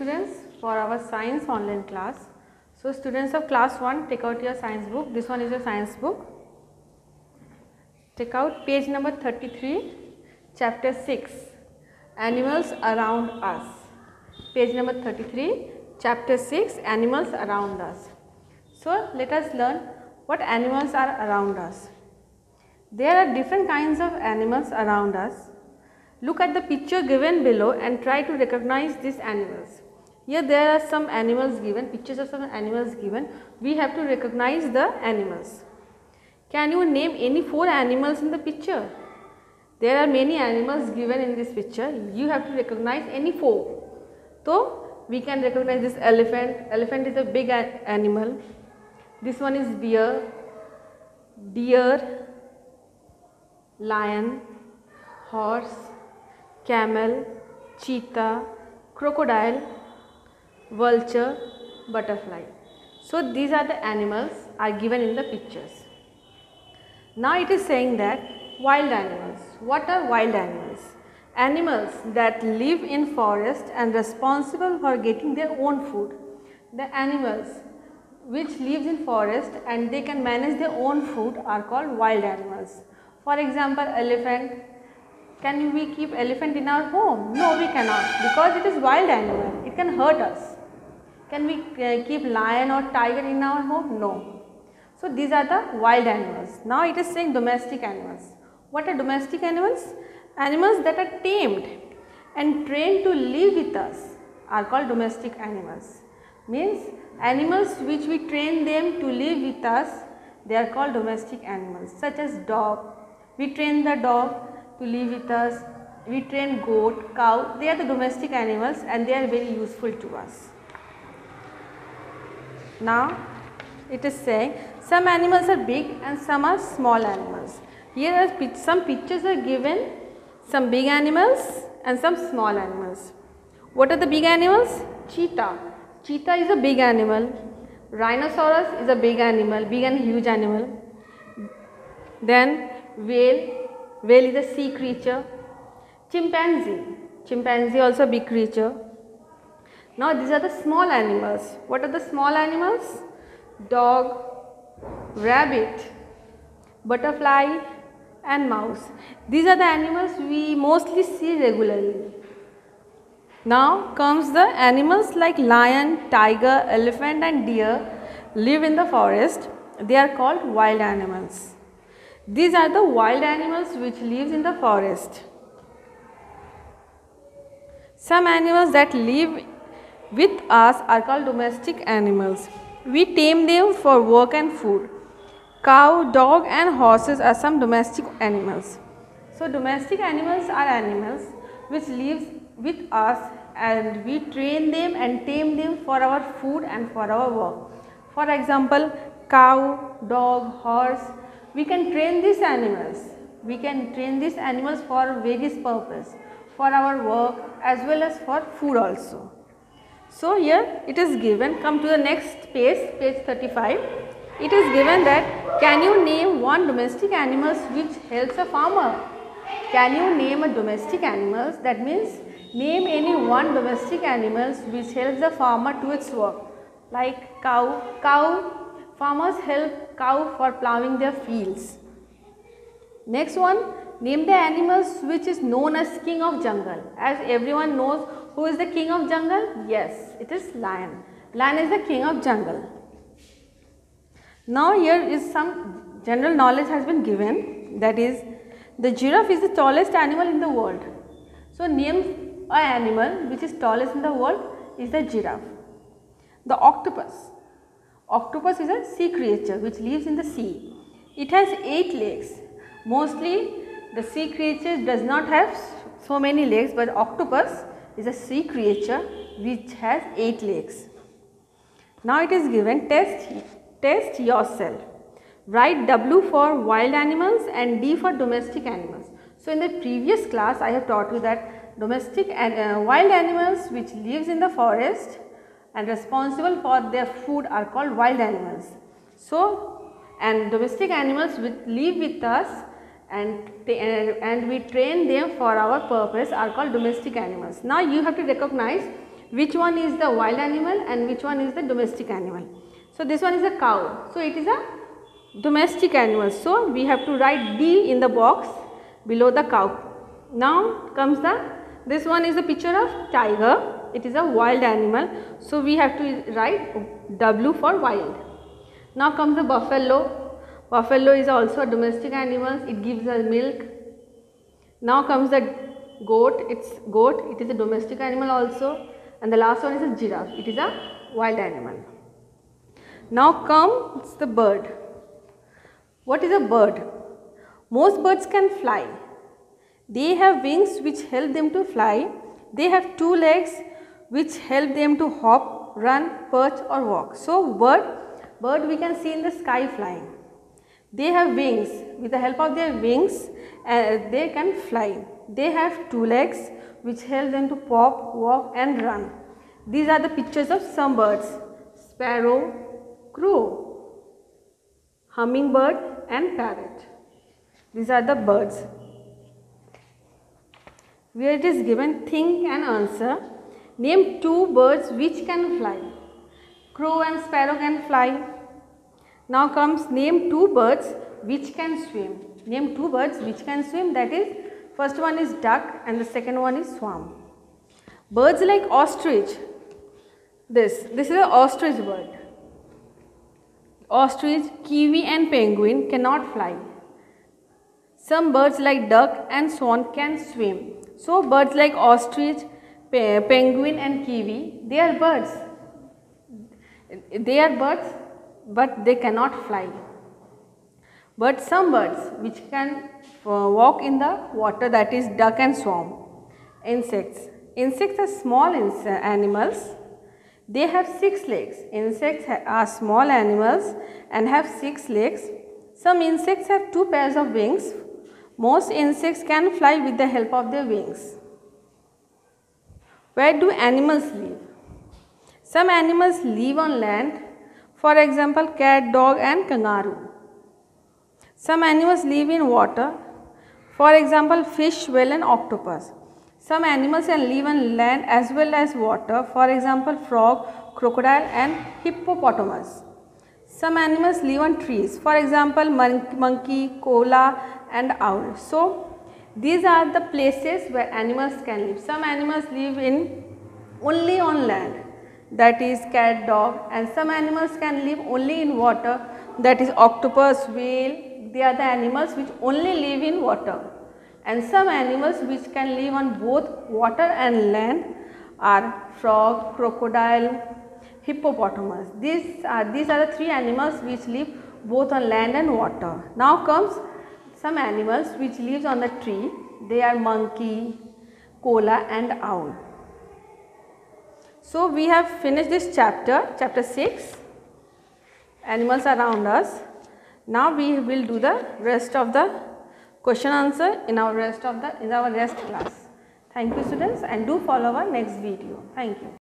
students for our science online class. So students of class 1 take out your science book. This one is your science book. Take out page number 33 chapter 6 animals around us. Page number 33 chapter 6 animals around us. So let us learn what animals are around us. There are different kinds of animals around us. Look at the picture given below and try to recognize these animals. Here there are some animals given, pictures of some animals given. We have to recognize the animals. Can you name any four animals in the picture? There are many animals given in this picture. You have to recognize any four. So, we can recognize this elephant. Elephant is a big animal. This one is bear, deer, lion, horse, camel, cheetah, crocodile, vulture, butterfly. So, these are the animals are given in the pictures. Now, it is saying that wild animals. What are wild animals? Animals that live in forest and responsible for getting their own food. The animals which lives in forest and they can manage their own food are called wild animals. For example, elephant. Can we keep elephant in our home? No, we cannot because it is wild animal. It can hurt us. Can we uh, keep lion or tiger in our home? No. So, these are the wild animals. Now, it is saying domestic animals. What are domestic animals? Animals that are tamed and trained to live with us are called domestic animals. Means animals which we train them to live with us, they are called domestic animals such as dog. We train the dog to live with us. We train goat, cow, they are the domestic animals and they are very useful to us. Now, it is saying some animals are big and some are small animals. Here are some pictures are given, some big animals and some small animals. What are the big animals? Cheetah. Cheetah is a big animal. Rhinoceros is a big animal, big and huge animal. Then whale, whale is a sea creature. Chimpanzee, chimpanzee also a big creature. Now these are the small animals. What are the small animals? Dog, rabbit, butterfly and mouse. These are the animals we mostly see regularly. Now comes the animals like lion, tiger, elephant and deer live in the forest. They are called wild animals. These are the wild animals which lives in the forest. Some animals that live with us are called domestic animals. We tame them for work and food. Cow, dog and horses are some domestic animals. So, domestic animals are animals which lives with us and we train them and tame them for our food and for our work. For example, cow, dog, horse, we can train these animals. We can train these animals for various purpose, for our work as well as for food also. So, here it is given, come to the next page, page 35. It is given that can you name one domestic animals which helps a farmer? Can you name a domestic animals that means name any one domestic animals which helps the farmer to its work like cow. Cow farmers help cow for plowing their fields. Next one name the animals which is known as king of jungle as everyone knows who is the king of jungle? Yes, it is lion. Lion is the king of jungle. Now here is some general knowledge has been given that is the giraffe is the tallest animal in the world. So name a animal which is tallest in the world is the giraffe. The octopus. Octopus is a sea creature which lives in the sea. It has 8 legs. Mostly the sea creature does not have so many legs but octopus is a sea creature which has 8 legs. Now it is given test, test yourself. Write W for wild animals and D for domestic animals. So in the previous class I have taught you that domestic and uh, wild animals which lives in the forest and responsible for their food are called wild animals. So and domestic animals which live with us and, uh, and we train them for our purpose are called domestic animals. Now you have to recognize which one is the wild animal and which one is the domestic animal. So, this one is a cow. So, it is a domestic animal. So, we have to write D in the box below the cow. Now, comes the this one is a picture of tiger. It is a wild animal. So, we have to write W for wild. Now, comes the buffalo. Buffalo is also a domestic animal. It gives us milk. Now, comes the goat. It's goat. It is a domestic animal also. And the last one is a giraffe. It is a wild animal. Now comes the bird. What is a bird? Most birds can fly. They have wings which help them to fly. They have two legs which help them to hop, run, perch or walk. So, bird, bird we can see in the sky flying. They have wings. With the help of their wings, uh, they can fly. They have two legs which help them to pop, walk and run. These are the pictures of some birds. Sparrow, crow, hummingbird and parrot. These are the birds. Where it is given think and answer. Name two birds which can fly. Crow and sparrow can fly. Now comes name two birds which can swim. Name two birds which can swim that is first one is duck and the second one is swan. Birds like ostrich. This, this is an ostrich bird ostrich, kiwi and penguin cannot fly. Some birds like duck and swan can swim. So, birds like ostrich, pe penguin and kiwi, they are birds. They are birds but they cannot fly. But some birds which can uh, walk in the water that is duck and swan. Insects. Insects are small animals they have six legs. Insects are small animals and have six legs. Some insects have two pairs of wings. Most insects can fly with the help of their wings. Where do animals live? Some animals live on land. For example, cat, dog and kangaroo. Some animals live in water. For example, fish, whale and octopus. Some animals can live on land as well as water, for example frog, crocodile and hippopotamus. Some animals live on trees, for example mon monkey, koala and owl. So, these are the places where animals can live. Some animals live in only on land that is cat, dog and some animals can live only in water that is octopus, whale. They are the animals which only live in water and some animals which can live on both water and land are frog, crocodile, hippopotamus. These are, these are the three animals which live both on land and water. Now comes some animals which lives on the tree. They are monkey, koala and owl. So, we have finished this chapter, chapter 6, animals around us. Now, we will do the rest of the question answer in our rest of the in our rest class. Thank you students and do follow our next video. Thank you.